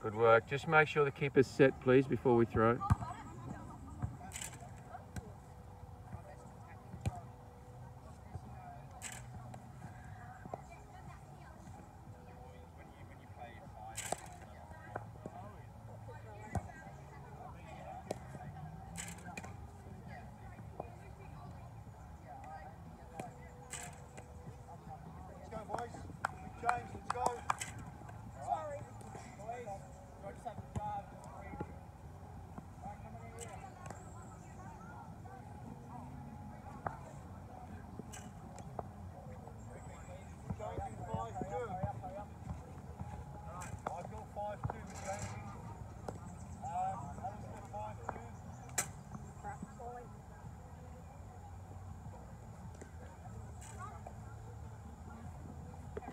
Good work. Just make sure the keeper's set, please, before we throw. it.